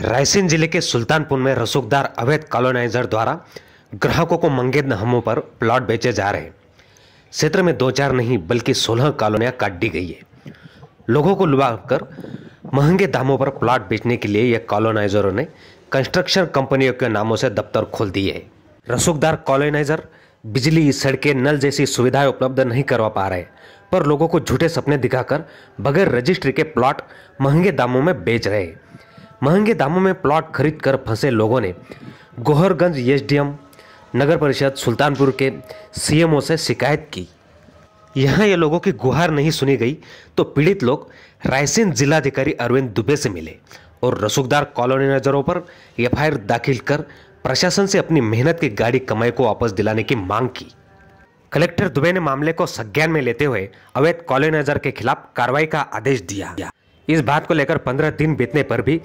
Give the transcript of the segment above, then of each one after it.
रायसेन ज़िले के सुल्तानपुर में रसूखदार अवैध कॉलोनाइजर द्वारा ग्राहकों को मंगे हमों पर प्लॉट बेचे जा रहे हैं। क्षेत्र में दो चार नहीं, बल्कि सोलह कॉलोनियाँ काट दी गई है। लोगों को लुभाकर महँगे दामों पर प्लॉट बेचने के लिए यह कॉलोनाइजरों ने कंस्ट्रक्शन कंपनियों के नामों से दफ्तर खोल दिए है। रसूखदार कॉलोनाइजर बिजली, सड़कें, नल जैसी सुविधाएँ उपलब्ध नहीं करवा पा रहे पर लोगों को झूठे सपने दिखाकर बगैर रजिस्ट्री के प्लॉट महँगे दामों में बेच रहे हैं। महँगे दामों में प्लॉट खरीद कर फंसे लोगों ने गोहरगंज एसडीएम, नगर परिषद सुल्तानपुर के सीएमओ से शिकायत की। यहाँ ये लोगों की गुहार नहीं सुनी गई तो पीड़ित लोग रायसेन जिलाधिकारी अरविंद दुबे से मिले और रसूखदार कॉलोनाइजरों पर एफआईआर दाखिल कर प्रशासन से अपनी मेहनत की गाड़ी कमाई को वापस दिलाने की मांग की। कलेक्टर दुबे ने मामले को संज्ञान में लेते हुए अवैध कॉलोनाइजर के खिलाफ कार्रवाई का आदेश दिया। इस बात को लेकर पंद्रह दिन बीतने पर भी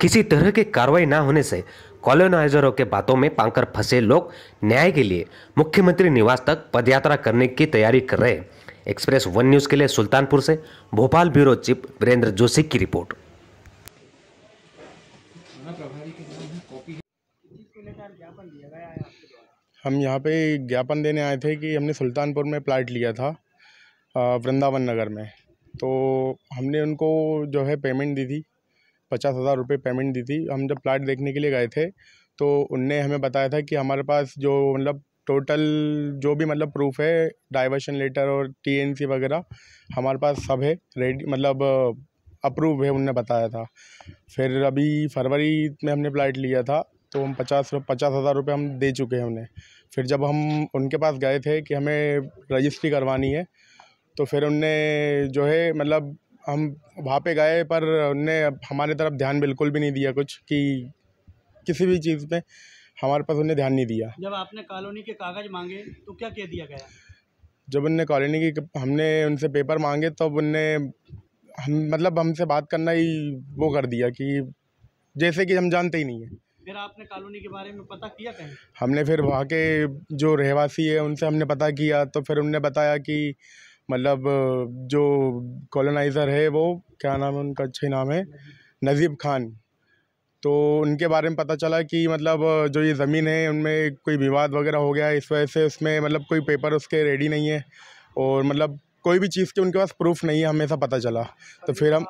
किसी तरह की कार्रवाई न होने से कॉलोनाइजरों के बातों में पाकर फंसे लोग न्याय के लिए मुख्यमंत्री निवास तक पदयात्रा करने की तैयारी कर रहे एक्सप्रेस वन न्यूज़ के लिए सुल्तानपुर से भोपाल ब्यूरो चीफ वीरेंद्र जोशी की रिपोर्ट। हम यहाँ पे ज्ञापन देने आए थे कि हमने सुल्तानपुर में प्लाट लिया था वृंदावन नगर में। तो हमने उनको जो है पेमेंट दी थी। पचास हज़ार रुपये पेमेंट दी थी। हम जब प्लाट देखने के लिए गए थे तो उनने हमें बताया था कि हमारे पास जो मतलब टोटल जो भी मतलब प्रूफ है डाइवर्शन लेटर और टीएनसी वगैरह, हमारे पास सब है, रेडी मतलब अप्रूव है उनने बताया था। फिर अभी फरवरी में हमने प्लाट लिया था तो हम पचास पचास हज़ार रुपये हम दे चुके हैं उन्हें। फिर जब हम उनके पास गए थे कि हमें रजिस्ट्री करवानी है तो फिर उनने जो है मतलब हम वहाँ पे गए पर उनने हमारे तरफ़ ध्यान बिल्कुल भी नहीं दिया कुछ कि किसी भी चीज़ पे हमारे पास उन्हें ध्यान नहीं दिया। जब आपने कॉलोनी के कागज़ मांगे तो क्या कह दिया गया? जब उनने कॉलोनी की हमने उनसे पेपर मांगे तब उनने हम मतलब हमसे बात करना ही वो कर दिया कि जैसे कि हम जानते ही नहीं है। फिर आपने कॉलोनी के बारे में पता किया कहीं? हमने फिर वहाँ के जो रहवासी है उनसे हमने पता किया तो फिर उनने बताया कि मतलब जो कॉलोनाइज़र है वो क्या नाम है उनका अच्छा नाम है नजीब खान। तो उनके बारे में पता चला कि मतलब जो ये ज़मीन है उनमें कोई विवाद वगैरह हो गया है इस वजह से उसमें मतलब कोई पेपर उसके रेडी नहीं है और मतलब कोई भी चीज़ के उनके पास प्रूफ नहीं है हमेशा पता चला। तो फिर हम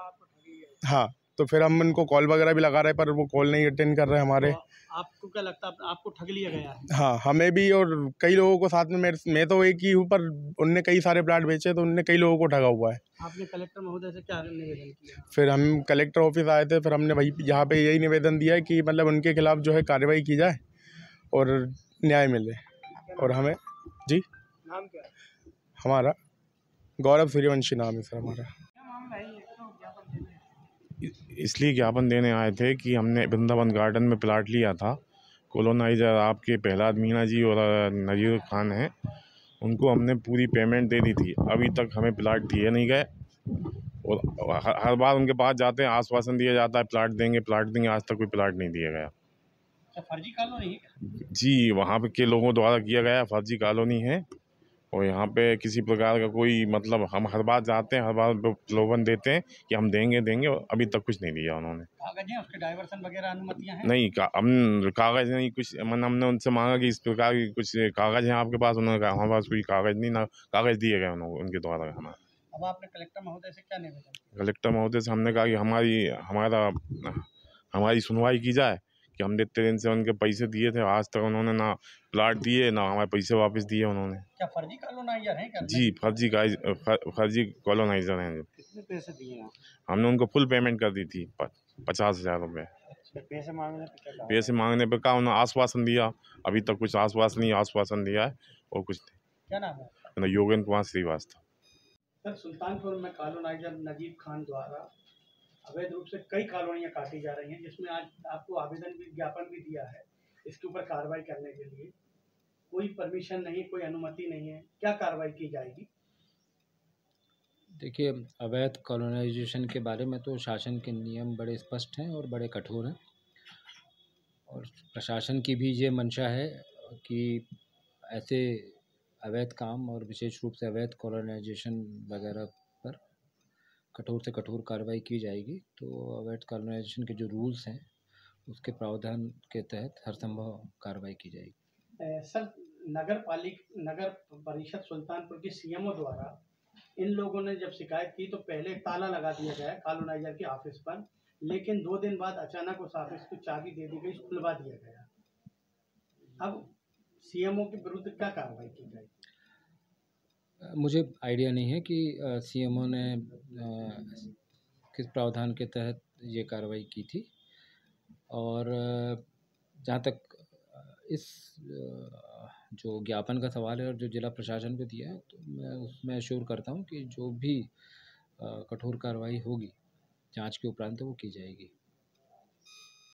हाँ। तो फिर हम उनको कॉल वगैरह भी लगा रहे हैं पर वो कॉल नहीं अटेंड कर रहे हमारे। तो आपको क्या लगता है आपको ठग लिया गया है? हाँ हमें भी और कई लोगों को साथ में मेरे मैं तो एक ही हूँ पर उनने कई सारे प्लाट बेचे तो उनने कई लोगों को ठगा हुआ है। आपने कलेक्टर महोदय से क्या निवेदन किया? फिर हम कलेक्टर ऑफ़िस आए थे फिर हमने वही यहाँ पे यही निवेदन दिया कि मतलब उनके खिलाफ जो है कार्रवाई की जाए और न्याय मिले। और हमें जी? नाम क्या हमारा गौरव सूर्यवंशी नाम है सर हमारा। इसलिए ज्ञापन देने आए थे कि हमने वृंदावन गार्डन में प्लाट लिया था। कॉलोनाइजर आपके प्रहलाद मीना जी और नजीर खान हैं। उनको हमने पूरी पेमेंट दे दी थी। अभी तक हमें प्लाट दिए नहीं गए। और हर बार उनके पास जाते हैं आश्वासन दिया जाता है प्लाट देंगे प्लाट देंगे आज तक कोई प्लाट नहीं दिया गया। अच्छा फर्जी कॉलोनी जी वहाँ पे के लोगों द्वारा किया गया फर्जी कॉलोनी है। और यहाँ पे किसी प्रकार का कोई मतलब हम हर बार जाते हैं हर बार प्रलोभन देते हैं कि हम देंगे देंगे और अभी तक कुछ नहीं दिया उन्होंने। कागज़ हैं उसके डाइवर्सन वगैरह अनुमतियाँ हैं? नहीं का, हम कागज़ नहीं कुछ मन हमने उनसे मांगा कि इस प्रकार की कुछ कागज़ हैं आपके पास? उन्होंने कहा हमारे पास कोई कागज़ नहीं ना कागज़ दिए गए उन्होंने उनके द्वारा हमें। अब आपने कलेक्टर महोदय से क्या निवेदन कलेक्टर महोदय से हमने कहा कि हमारी हमारा हमारी सुनवाई की जाए कि हम इतने दिन से उनके पैसे दिए थे आज तक उन्होंने ना प्लाट दिए ना हमारे पैसे वापस दिए उन्होंने। क्या फर्जी कॉलोनाइजर हैं क्या जी फर्जी फर्जी कॉलोनाइजर हैं। कितने पैसे दिए हमने उनको फुल पेमेंट कर दी थी पचास हज़ार रुपये अच्छा, पैसे मांगने पे क्या कहा? पैसे मांगने पे कहा उन्होंने आश्वासन दिया अभी तक कुछ आश्वासन नहीं आश्वासन दिया है और कुछ क्या नाम है? नहीं योगेंद्र कुमार श्रीवास्तव। सर सुल्तानपुर में कॉलोनाइजर नजीब खान द्वारा अवैध रूप से कई कॉलोनियाँ काटी जा रही हैं, जिसमें आज आपको आवेदन भी, ज्ञापन भी दिया है इसके ऊपर कार्रवाई करने के लिए। कोई परमिशन नहीं, कोई अनुमति नहीं है। क्या कार्रवाई की जाएगी? देखिए, अवैध कॉलोनाइजेशन के बारे में तो शासन के नियम बड़े स्पष्ट हैं और बड़े कठोर हैं। और प्रशासन की भी ये मंशा है कि ऐसे अवैध काम और विशेष रूप से अवैध कॉलोनाइजेशन वगैरह कठोर से कठोर कार्रवाई की जाएगी तो अवैध कॉलोनाइजेशन के जो रूल्स हैं, उसके प्रावधान के तहत हर संभव कार्रवाई की जाएगी। सर, नगर पालिक, नगर परिषद सुल्तानपुर की सीएमओ द्वारा इन लोगों ने जब शिकायत की तो पहले ताला लगा दिया गया कॉलोनाइजर के ऑफ़िस पर, लेकिन दो दिन बाद अचानक उस ऑफ़िस को चाबी दे दी गई, खुलवा दिया गया। अब सीएमओ के विरुद्ध क्या कार्रवाई की जाएगी? मुझे आइडिया नहीं है कि सीएमओ ने किस प्रावधान के तहत ये कार्रवाई की थी। और जहाँ तक इस जो ज्ञापन का सवाल है और जो जिला प्रशासन को दिया है तो मैं उसमें अश्योर करता हूँ कि जो भी कठोर कार्रवाई होगी, जाँच के उपरांत वो की जाएगी।